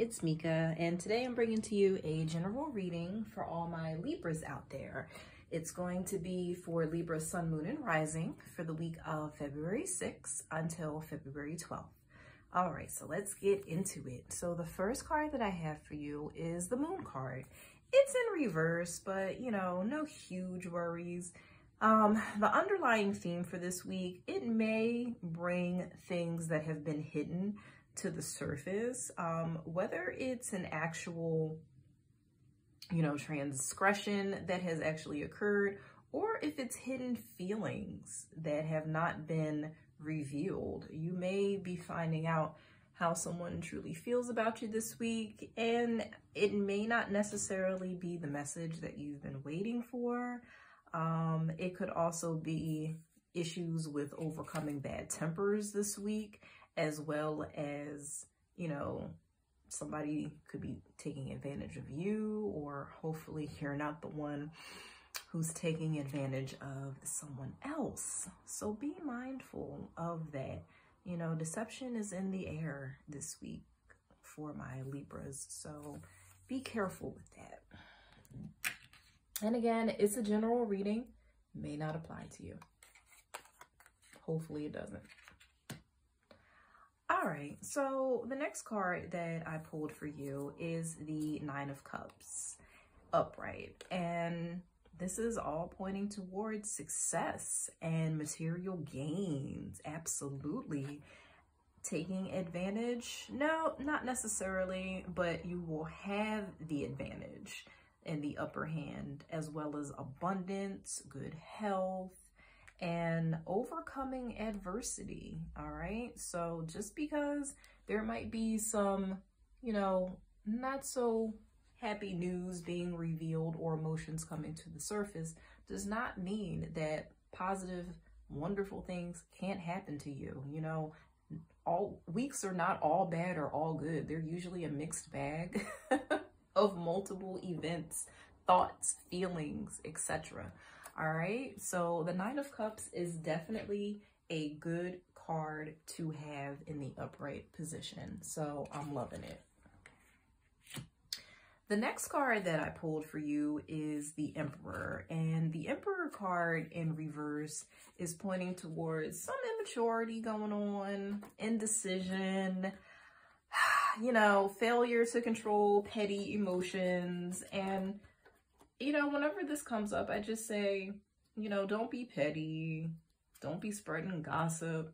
it's Mika, and today I'm bringing to you a general reading for all my Libras out there. It's going to be for Libra Sun, Moon, and Rising for the week of February 6th until February 12th. All right, so let's get into it. So the first card that I have for you is the Moon card. It's in reverse, but you know, no huge worries. Um, the underlying theme for this week, it may bring things that have been hidden to the surface, um, whether it's an actual, you know, transgression that has actually occurred, or if it's hidden feelings that have not been revealed. You may be finding out how someone truly feels about you this week, and it may not necessarily be the message that you've been waiting for. Um, it could also be issues with overcoming bad tempers this week as well as, you know, somebody could be taking advantage of you or hopefully you're not the one who's taking advantage of someone else. So be mindful of that. You know, deception is in the air this week for my Libras. So be careful with that. And again, it's a general reading. May not apply to you. Hopefully it doesn't. All right, so the next card that I pulled for you is the Nine of Cups upright. And this is all pointing towards success and material gains. Absolutely. Taking advantage? No, not necessarily, but you will have the advantage and the upper hand, as well as abundance, good health, and overcoming adversity. All right. So just because there might be some, you know, not so happy news being revealed or emotions coming to the surface does not mean that positive, wonderful things can't happen to you. You know, all weeks are not all bad or all good. They're usually a mixed bag of multiple events, thoughts, feelings, etc. All right. So the Nine of Cups is definitely a good card to have in the upright position. So I'm loving it. The next card that I pulled for you is the Emperor. And the Emperor card in reverse is pointing towards some immaturity going on, indecision, you know, failure to control petty emotions, and you know, whenever this comes up, I just say, you know, don't be petty. Don't be spreading gossip.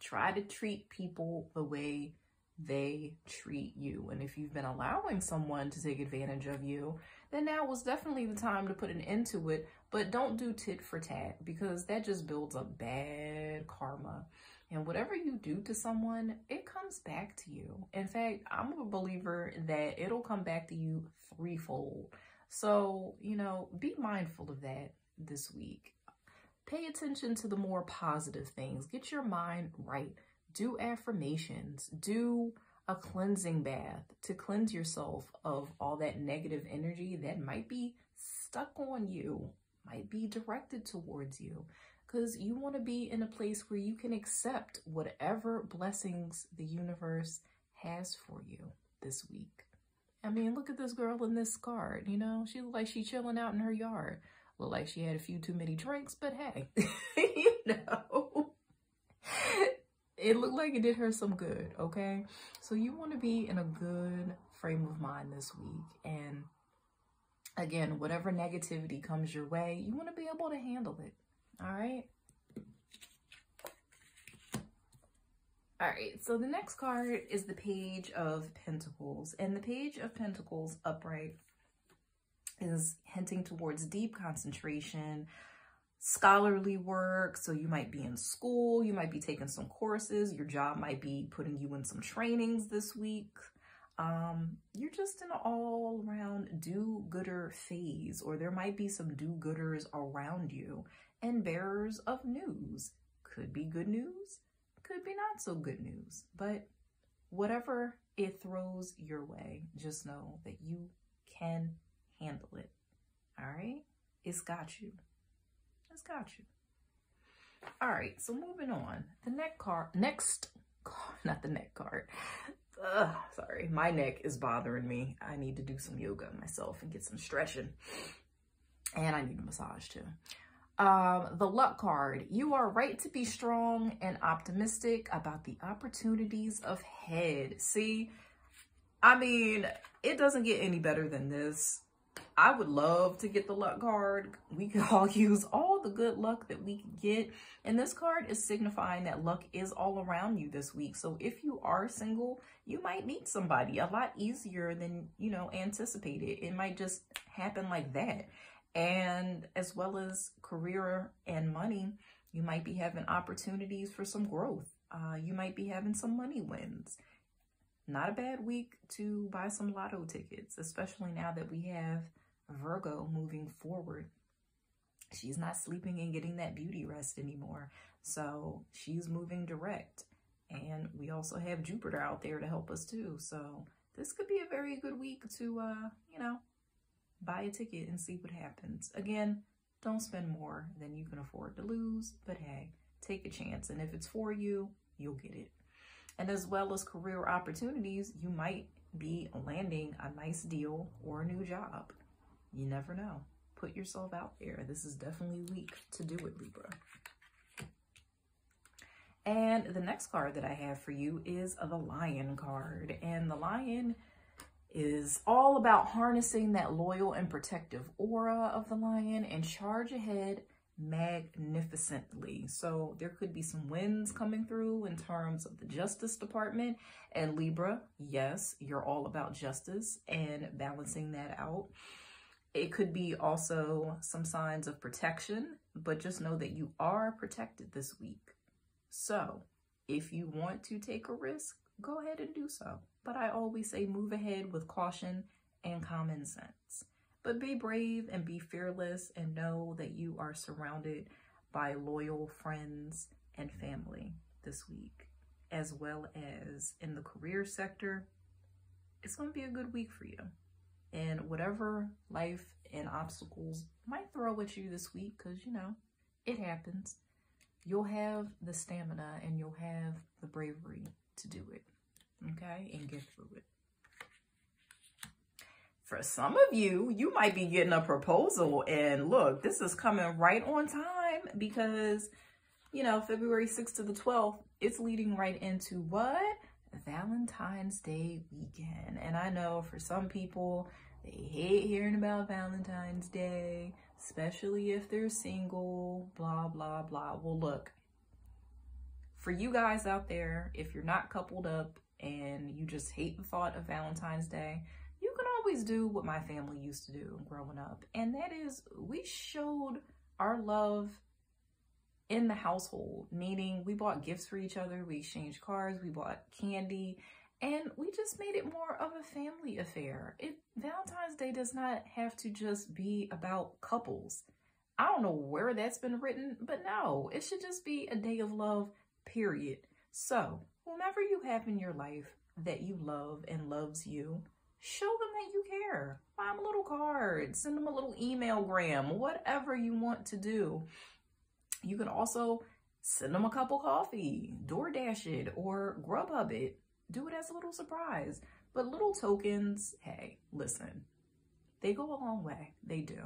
Try to treat people the way they treat you. And if you've been allowing someone to take advantage of you, then now was definitely the time to put an end to it. But don't do tit for tat because that just builds up bad karma. And whatever you do to someone, it comes back to you. In fact, I'm a believer that it'll come back to you threefold. So, you know, be mindful of that this week. Pay attention to the more positive things. Get your mind right. Do affirmations. Do a cleansing bath to cleanse yourself of all that negative energy that might be stuck on you, might be directed towards you. Because you want to be in a place where you can accept whatever blessings the universe has for you this week. I mean, look at this girl in this card, you know? She looked like she chilling out in her yard. Looked like she had a few too many drinks, but hey, you know, it looked like it did her some good, okay? So you want to be in a good frame of mind this week. And again, whatever negativity comes your way, you want to be able to handle it, all right? All right, so the next card is the Page of Pentacles. And the Page of Pentacles upright is hinting towards deep concentration, scholarly work. So you might be in school, you might be taking some courses, your job might be putting you in some trainings this week. Um, you're just in an all-around do-gooder phase, or there might be some do-gooders around you and bearers of news. Could be good news, could be not so good news, but whatever it throws your way, just know that you can handle it. All right? It's got you. It's got you. All right, so moving on. The next card, next card, not the neck card. Ugh, sorry, my neck is bothering me. I need to do some yoga myself and get some stretching. And I need a massage too. Um, the luck card. You are right to be strong and optimistic about the opportunities of head. See, I mean, it doesn't get any better than this. I would love to get the luck card. We could all use all the good luck that we get. And this card is signifying that luck is all around you this week. So if you are single, you might meet somebody a lot easier than, you know, anticipated. It might just happen like that. And as well as career and money, you might be having opportunities for some growth. Uh, you might be having some money wins. Not a bad week to buy some lotto tickets, especially now that we have Virgo moving forward. She's not sleeping and getting that beauty rest anymore. So she's moving direct. And we also have Jupiter out there to help us too. So this could be a very good week to, uh, you know, buy a ticket and see what happens. Again, don't spend more than you can afford to lose, but hey, take a chance. And if it's for you, you'll get it. And as well as career opportunities, you might be landing a nice deal or a new job. You never know. Put yourself out there. This is definitely weak to do it, Libra. And the next card that I have for you is the Lion card. And the Lion is all about harnessing that loyal and protective aura of the lion and charge ahead magnificently. So there could be some wins coming through in terms of the Justice Department. And Libra, yes, you're all about justice and balancing that out. It could be also some signs of protection, but just know that you are protected this week. So if you want to take a risk, go ahead and do so. But I always say move ahead with caution and common sense. But be brave and be fearless and know that you are surrounded by loyal friends and family this week, as well as in the career sector. It's going to be a good week for you. And whatever life and obstacles might throw at you this week, because, you know, it happens, you'll have the stamina and you'll have the bravery to do it okay, and get through it. For some of you, you might be getting a proposal and look, this is coming right on time because, you know, February 6th to the 12th, it's leading right into what? Valentine's Day weekend. And I know for some people, they hate hearing about Valentine's Day, especially if they're single, blah, blah, blah. Well, look, for you guys out there, if you're not coupled up, and you just hate the thought of Valentine's Day, you can always do what my family used to do growing up. And that is we showed our love in the household, meaning we bought gifts for each other, we exchanged cards, we bought candy, and we just made it more of a family affair. It Valentine's Day does not have to just be about couples. I don't know where that's been written, but no, it should just be a day of love, period. So whomever you have in your life that you love and loves you, show them that you care. Buy them a little card, send them a little email gram, whatever you want to do. You can also send them a cup of coffee, DoorDash it, or Grubhub it. Do it as a little surprise. But little tokens, hey, listen, they go a long way. They do.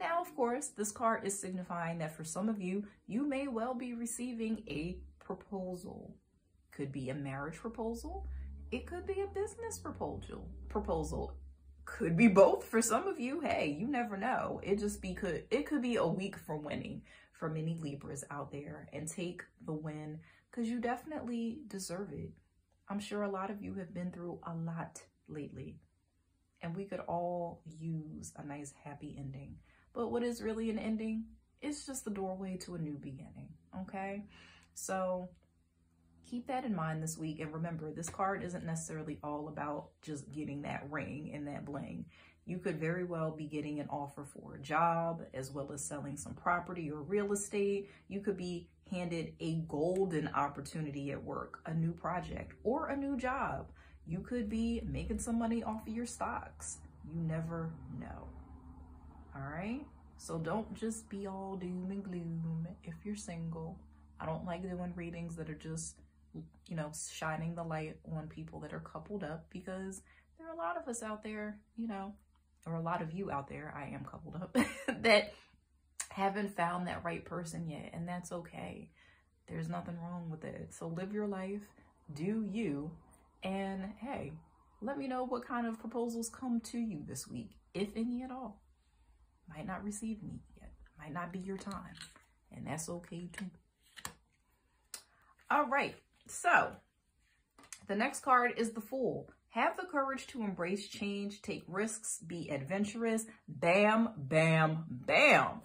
Now, of course, this card is signifying that for some of you, you may well be receiving a proposal could be a marriage proposal. It could be a business proposal. Proposal could be both for some of you. Hey, you never know. It just be could it could be a week for winning for many Libras out there and take the win because you definitely deserve it. I'm sure a lot of you have been through a lot lately and we could all use a nice happy ending. But what is really an ending? It's just the doorway to a new beginning, okay? So keep that in mind this week. And remember, this card isn't necessarily all about just getting that ring and that bling. You could very well be getting an offer for a job as well as selling some property or real estate. You could be handed a golden opportunity at work, a new project, or a new job. You could be making some money off of your stocks. You never know. All right? So don't just be all doom and gloom if you're single. I don't like doing readings that are just you know, shining the light on people that are coupled up because there are a lot of us out there, you know, or a lot of you out there, I am coupled up, that haven't found that right person yet. And that's okay. There's nothing wrong with it. So live your life, do you, and hey, let me know what kind of proposals come to you this week, if any at all. Might not receive me yet. Might not be your time. And that's okay too. All right. So the next card is the Fool. Have the courage to embrace change, take risks, be adventurous. Bam, bam, bam.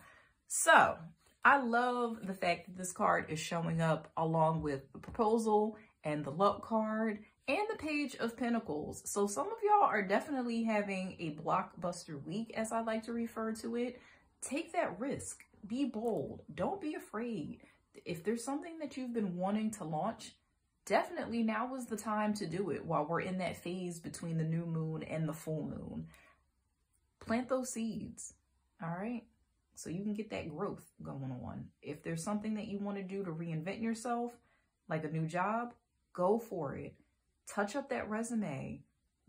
So I love the fact that this card is showing up along with the proposal and the luck card and the page of pentacles. So some of y'all are definitely having a blockbuster week, as I like to refer to it. Take that risk. Be bold. Don't be afraid. If there's something that you've been wanting to launch, definitely now is the time to do it while we're in that phase between the new moon and the full moon. Plant those seeds, all right? So you can get that growth going on. If there's something that you want to do to reinvent yourself, like a new job, go for it. Touch up that resume.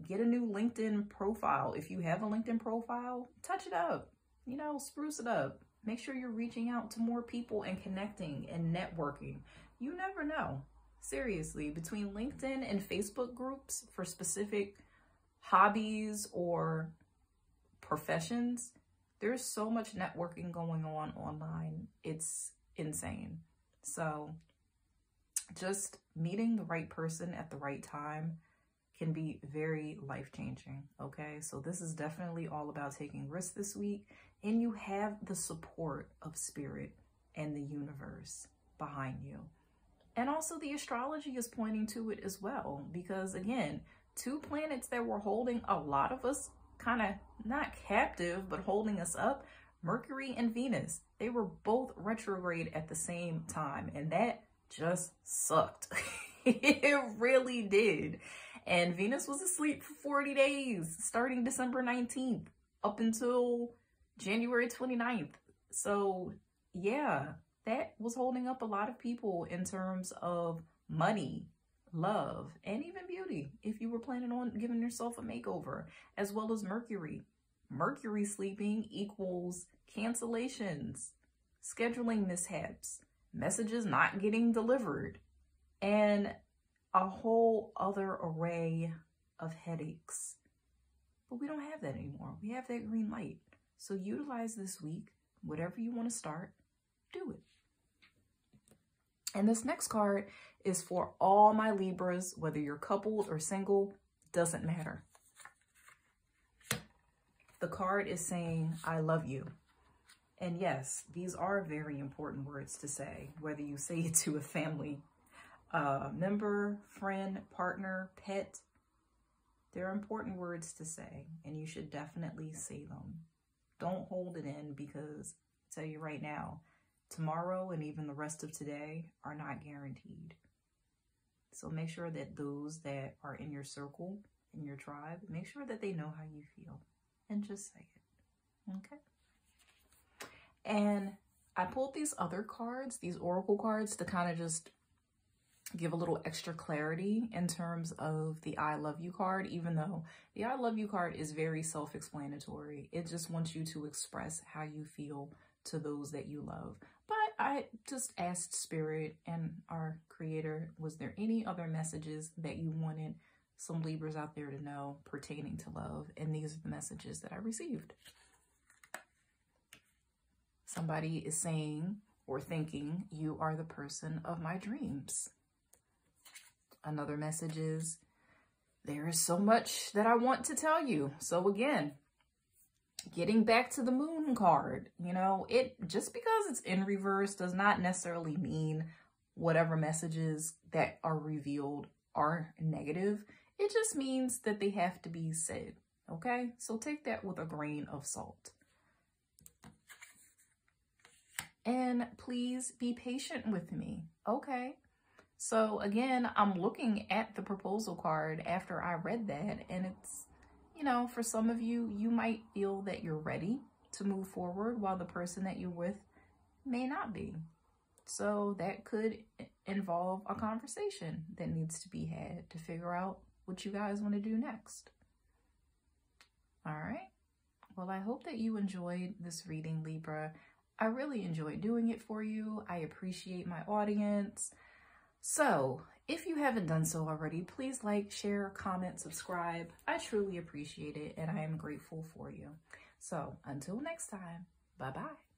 Get a new LinkedIn profile. If you have a LinkedIn profile, touch it up. You know, spruce it up. Make sure you're reaching out to more people and connecting and networking. You never know. Seriously, between LinkedIn and Facebook groups for specific hobbies or professions, there's so much networking going on online. It's insane. So just meeting the right person at the right time can be very life-changing, okay? So this is definitely all about taking risks this week, and you have the support of spirit and the universe behind you. And also the astrology is pointing to it as well, because again, two planets that were holding a lot of us kind of not captive, but holding us up, Mercury and Venus, they were both retrograde at the same time. And that just sucked. it really did. And Venus was asleep for 40 days, starting December 19th up until January 29th. So yeah, that was holding up a lot of people in terms of money, love, and even beauty if you were planning on giving yourself a makeover, as well as Mercury. Mercury sleeping equals cancellations, scheduling mishaps, messages not getting delivered, and a whole other array of headaches. But we don't have that anymore. We have that green light. So utilize this week, whatever you want to start, do it. And this next card is for all my Libras, whether you're coupled or single, doesn't matter. The card is saying, I love you. And yes, these are very important words to say, whether you say it to a family member, friend, partner, pet. They're important words to say, and you should definitely say them. Don't hold it in because I tell you right now, tomorrow and even the rest of today are not guaranteed. So make sure that those that are in your circle, in your tribe, make sure that they know how you feel and just say it. Okay? And I pulled these other cards, these oracle cards, to kind of just give a little extra clarity in terms of the I love you card, even though the I love you card is very self-explanatory. It just wants you to express how you feel to those that you love. But I just asked Spirit and our creator, was there any other messages that you wanted some Libras out there to know pertaining to love? And these are the messages that I received. Somebody is saying or thinking, you are the person of my dreams. Another message is, there is so much that I want to tell you. So again, getting back to the moon card, you know, it just because it's in reverse does not necessarily mean whatever messages that are revealed are negative. It just means that they have to be said. Okay, so take that with a grain of salt. and please be patient with me. Okay. So again, I'm looking at the proposal card after I read that and it's, you know, for some of you, you might feel that you're ready to move forward while the person that you're with may not be. So that could involve a conversation that needs to be had to figure out what you guys want to do next. All right. Well, I hope that you enjoyed this reading, Libra. I really enjoyed doing it for you. I appreciate my audience. So, if you haven't done so already, please like, share, comment, subscribe. I truly appreciate it and I am grateful for you. So, until next time, bye bye.